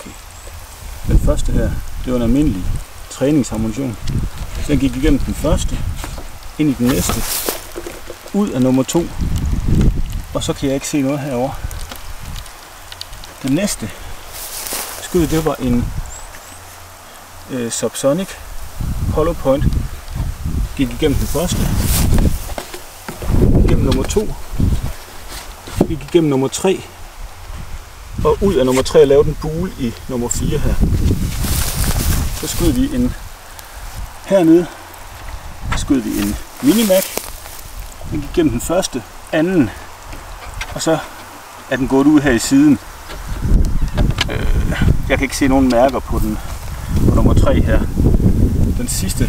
Okay. Den første her, det var en almindelig træningsammunition. Den gik igennem den første, ind i den næste, ud af nummer to, og så kan jeg ikke se noget herover. Den næste skud, det var en øh, Subsonic Hollow Point. Gik igennem den første, igennem nummer to, gik igennem nummer tre, og ud af nummer 3 og lave den bule i nummer 4 her. Så skød vi en hernede, skød vi en Minimac. Den gik gennem den første, anden, og så er den gået ud her i siden. Øh, jeg kan ikke se nogen mærker på den på nummer 3 her. Den sidste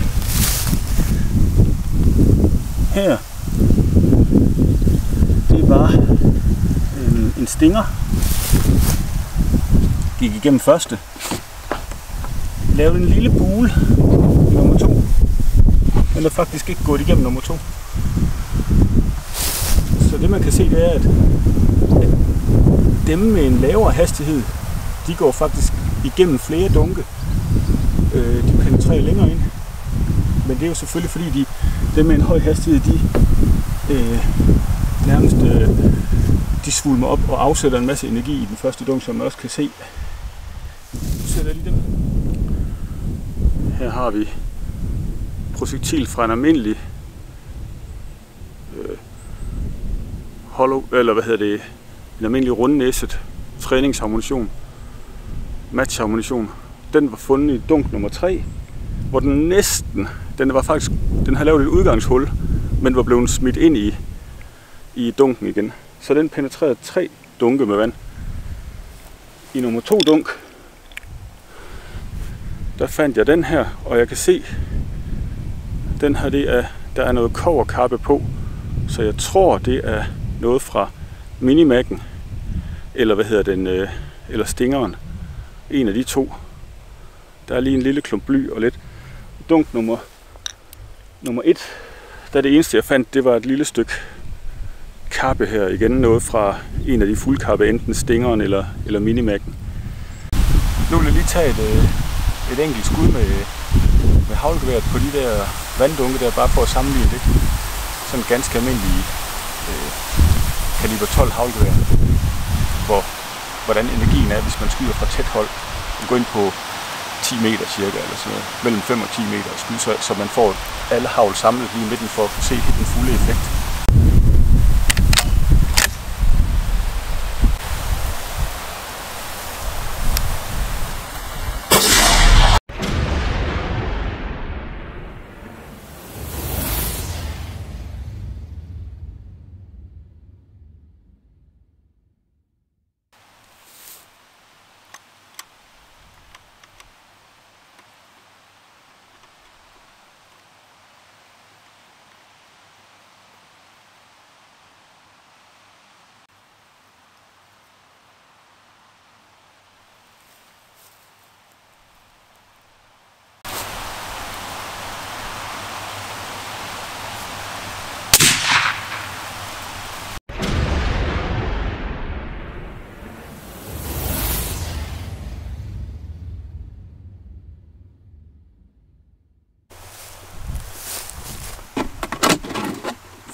her, det var en, stinger, gik igennem første. Lavede en lille bule i nummer to. Den er faktisk ikke gået igennem nummer to. Så det man kan se, det er, at, at dem med en lavere hastighed, de går faktisk igennem flere dunke. Øh, de penetrerer længere ind. Men det er jo selvfølgelig fordi, de, dem med en høj hastighed, de øh, nærmest øh, de svulmer op og afsætter en masse energi i den første dunk, som man også kan se sætter lige dem. Her har vi projektil fra en almindelig øh, hollow, eller hvad hedder det, en almindelig rundnæsset træningsammunition, matchammunition. Den var fundet i dunk nummer 3, hvor den næsten, den var faktisk, den har lavet et udgangshul, men var blevet smidt ind i, i dunken igen. Så den penetrerede tre dunke med vand. I nummer to dunk, der fandt jeg den her, og jeg kan se, den her, det er, der er noget koverkappe på, så jeg tror, det er noget fra Minimac'en, eller hvad hedder den, øh, eller Stingeren. En af de to. Der er lige en lille klump bly og lidt. Dunk nummer, nummer et, der det eneste, jeg fandt, det var et lille stykke kappe her. Igen noget fra en af de fuldkappe, enten Stingeren eller, eller minimacken. Nu vil jeg lige tage et, øh, et enkelt skud med, med havlgeværet på de der vanddunke der, bare for at sammenligne det. Sådan ganske almindelig øh, kaliber 12 havlgevær, hvor, hvordan energien er, hvis man skyder fra tæt hold. Man går ind på 10 meter cirka, eller sådan noget, mellem 5 og 10 meter skyde så, så man får alle havl samlet lige midten for at kunne se den fulde effekt.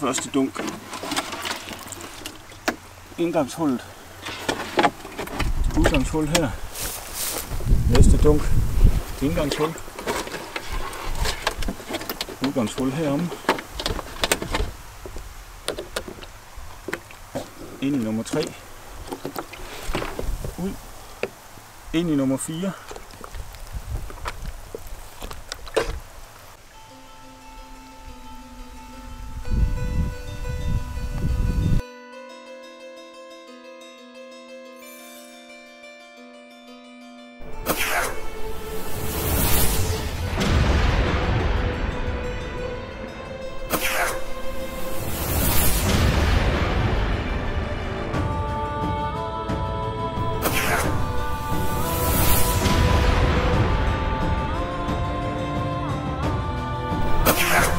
Første dunk. Indgangshullet. Udgangshul her. Næste dunk. Indgangshul. Udgangshul herom. Ind i nummer 3. Ud. Ind i nummer 4. Yeah.